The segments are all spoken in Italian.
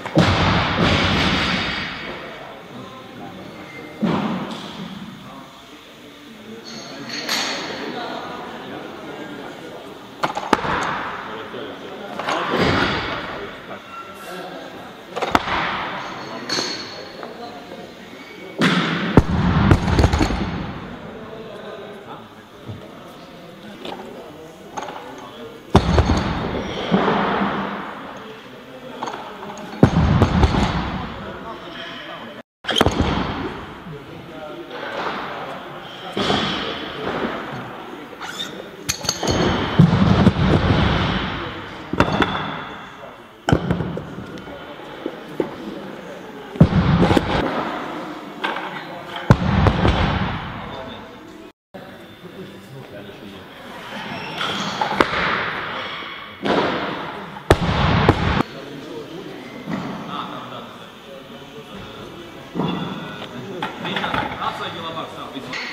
time. Amen.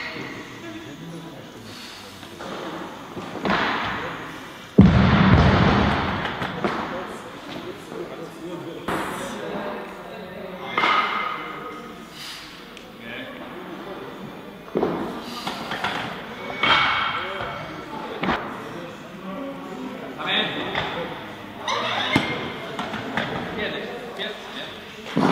Yes.